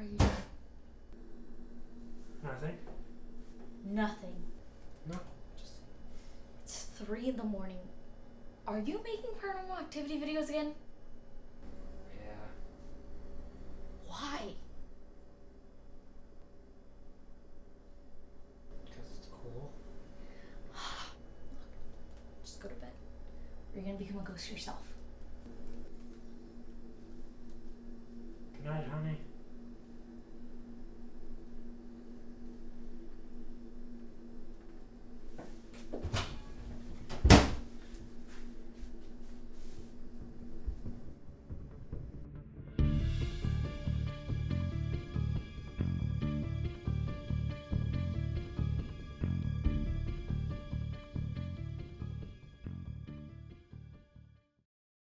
are you? Nothing? Nothing. No. Just. It's three in the morning. Are you making paranormal activity videos again? Yeah. Why? Because it's cool. Just go to bed. Or you're gonna become a ghost yourself. Good night, honey.